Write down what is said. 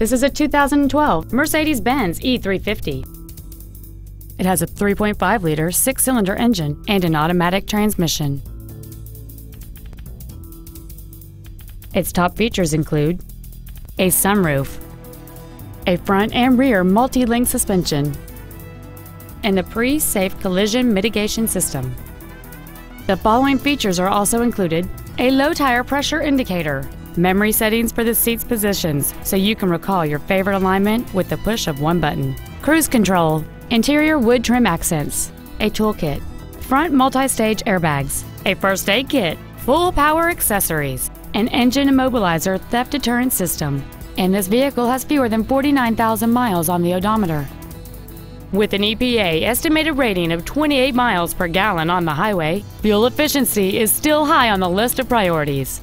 This is a 2012 Mercedes-Benz E350. It has a 3.5-liter six-cylinder engine and an automatic transmission. Its top features include a sunroof, a front and rear multi-link suspension, and the pre-safe collision mitigation system. The following features are also included a low tire pressure indicator, memory settings for the seat's positions so you can recall your favorite alignment with the push of one button, cruise control, interior wood trim accents, a toolkit, front multi-stage airbags, a first aid kit, full power accessories, an engine immobilizer theft deterrent system, and this vehicle has fewer than 49,000 miles on the odometer. With an EPA estimated rating of 28 miles per gallon on the highway, fuel efficiency is still high on the list of priorities.